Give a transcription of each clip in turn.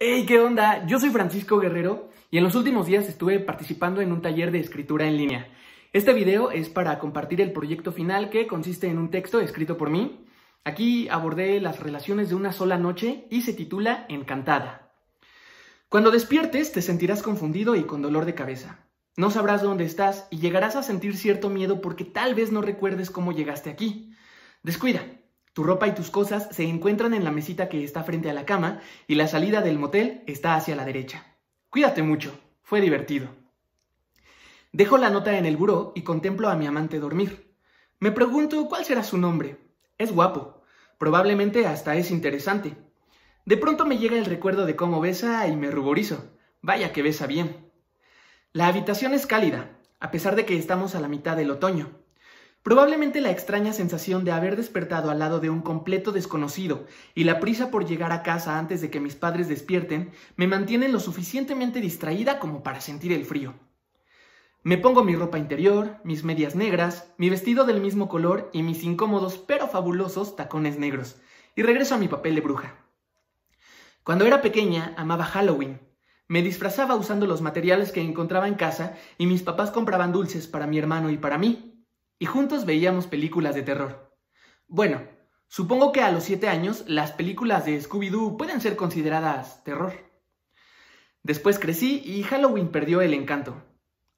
Hey, ¿qué onda? Yo soy Francisco Guerrero y en los últimos días estuve participando en un taller de escritura en línea. Este video es para compartir el proyecto final que consiste en un texto escrito por mí. Aquí abordé las relaciones de una sola noche y se titula Encantada. Cuando despiertes te sentirás confundido y con dolor de cabeza. No sabrás dónde estás y llegarás a sentir cierto miedo porque tal vez no recuerdes cómo llegaste aquí. Descuida, tu ropa y tus cosas se encuentran en la mesita que está frente a la cama y la salida del motel está hacia la derecha. Cuídate mucho, fue divertido. Dejo la nota en el buró y contemplo a mi amante dormir. Me pregunto cuál será su nombre. Es guapo, probablemente hasta es interesante. De pronto me llega el recuerdo de cómo besa y me ruborizo. Vaya que besa bien. La habitación es cálida, a pesar de que estamos a la mitad del otoño. Probablemente la extraña sensación de haber despertado al lado de un completo desconocido y la prisa por llegar a casa antes de que mis padres despierten me mantienen lo suficientemente distraída como para sentir el frío. Me pongo mi ropa interior, mis medias negras, mi vestido del mismo color y mis incómodos pero fabulosos tacones negros, y regreso a mi papel de bruja. Cuando era pequeña amaba Halloween. Me disfrazaba usando los materiales que encontraba en casa y mis papás compraban dulces para mi hermano y para mí y juntos veíamos películas de terror. Bueno, supongo que a los siete años las películas de Scooby-Doo pueden ser consideradas terror. Después crecí y Halloween perdió el encanto.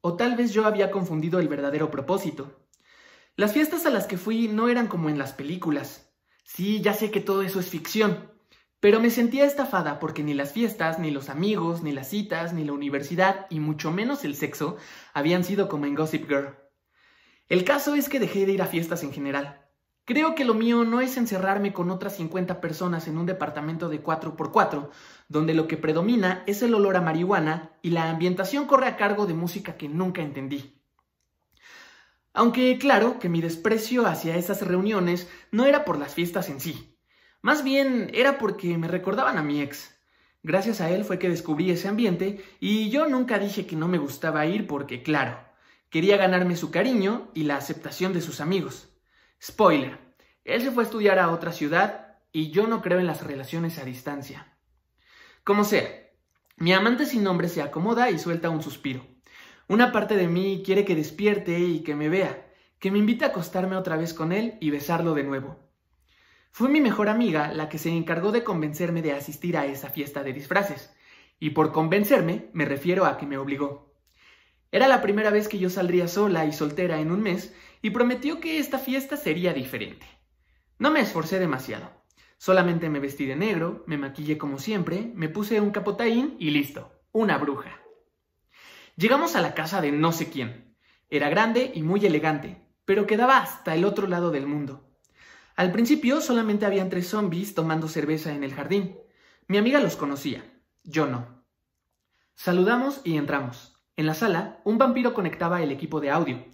O tal vez yo había confundido el verdadero propósito. Las fiestas a las que fui no eran como en las películas. Sí, ya sé que todo eso es ficción, pero me sentía estafada porque ni las fiestas, ni los amigos, ni las citas, ni la universidad, y mucho menos el sexo, habían sido como en Gossip Girl. El caso es que dejé de ir a fiestas en general. Creo que lo mío no es encerrarme con otras 50 personas en un departamento de 4x4, donde lo que predomina es el olor a marihuana y la ambientación corre a cargo de música que nunca entendí. Aunque claro que mi desprecio hacia esas reuniones no era por las fiestas en sí, más bien era porque me recordaban a mi ex. Gracias a él fue que descubrí ese ambiente y yo nunca dije que no me gustaba ir porque claro, Quería ganarme su cariño y la aceptación de sus amigos. Spoiler, él se fue a estudiar a otra ciudad y yo no creo en las relaciones a distancia. Como sea, mi amante sin nombre se acomoda y suelta un suspiro. Una parte de mí quiere que despierte y que me vea, que me invite a acostarme otra vez con él y besarlo de nuevo. Fue mi mejor amiga la que se encargó de convencerme de asistir a esa fiesta de disfraces, y por convencerme me refiero a que me obligó. Era la primera vez que yo saldría sola y soltera en un mes y prometió que esta fiesta sería diferente. No me esforcé demasiado. Solamente me vestí de negro, me maquillé como siempre, me puse un capotaín y listo, una bruja. Llegamos a la casa de no sé quién. Era grande y muy elegante, pero quedaba hasta el otro lado del mundo. Al principio solamente habían tres zombies tomando cerveza en el jardín. Mi amiga los conocía, yo no. Saludamos y entramos. En la sala, un vampiro conectaba el equipo de audio,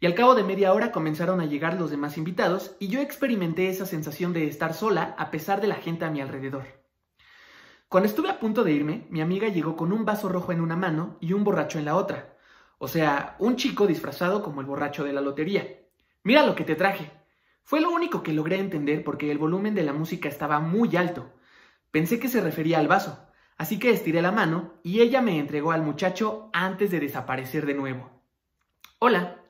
y al cabo de media hora comenzaron a llegar los demás invitados y yo experimenté esa sensación de estar sola a pesar de la gente a mi alrededor. Cuando estuve a punto de irme, mi amiga llegó con un vaso rojo en una mano y un borracho en la otra. O sea, un chico disfrazado como el borracho de la lotería. Mira lo que te traje. Fue lo único que logré entender porque el volumen de la música estaba muy alto. Pensé que se refería al vaso, Así que estiré la mano y ella me entregó al muchacho antes de desaparecer de nuevo. Hola.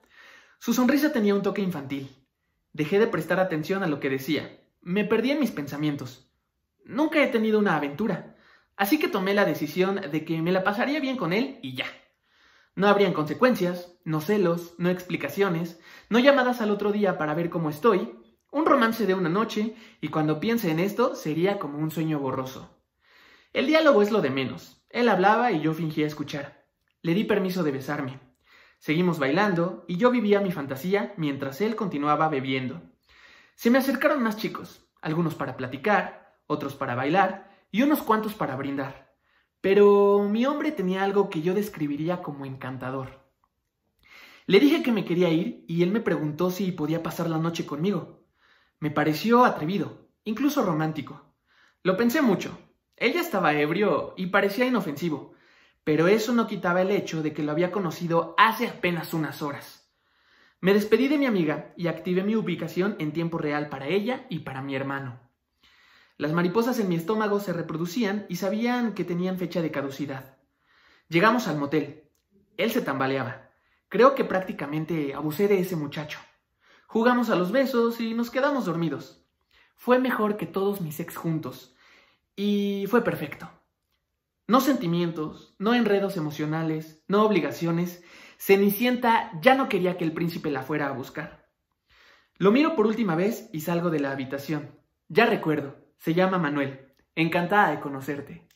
Su sonrisa tenía un toque infantil. Dejé de prestar atención a lo que decía. Me perdí en mis pensamientos. Nunca he tenido una aventura, así que tomé la decisión de que me la pasaría bien con él y ya. No habrían consecuencias, no celos, no explicaciones, no llamadas al otro día para ver cómo estoy, un romance de una noche, y cuando piense en esto sería como un sueño borroso. El diálogo es lo de menos. Él hablaba y yo fingía escuchar. Le di permiso de besarme. Seguimos bailando y yo vivía mi fantasía mientras él continuaba bebiendo. Se me acercaron más chicos, algunos para platicar, otros para bailar y unos cuantos para brindar. Pero mi hombre tenía algo que yo describiría como encantador. Le dije que me quería ir y él me preguntó si podía pasar la noche conmigo. Me pareció atrevido, incluso romántico. Lo pensé mucho, ella estaba ebrio y parecía inofensivo, pero eso no quitaba el hecho de que lo había conocido hace apenas unas horas. Me despedí de mi amiga y activé mi ubicación en tiempo real para ella y para mi hermano. Las mariposas en mi estómago se reproducían y sabían que tenían fecha de caducidad. Llegamos al motel. Él se tambaleaba. Creo que prácticamente abusé de ese muchacho. Jugamos a los besos y nos quedamos dormidos. Fue mejor que todos mis ex juntos. Y fue perfecto. No sentimientos, no enredos emocionales, no obligaciones. Cenicienta ya no quería que el príncipe la fuera a buscar. Lo miro por última vez y salgo de la habitación. Ya recuerdo, se llama Manuel. Encantada de conocerte.